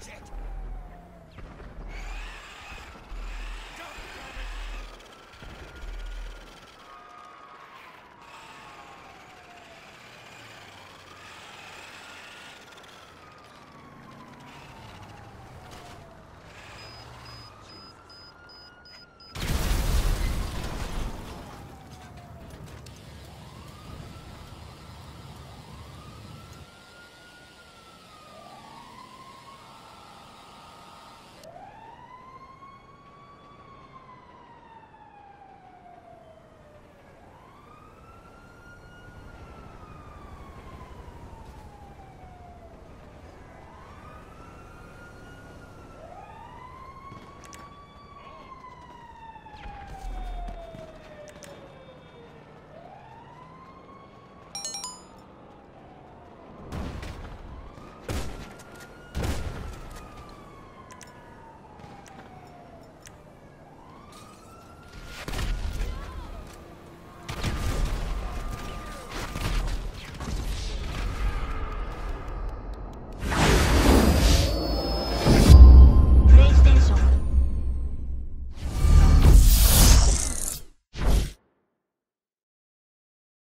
That's it.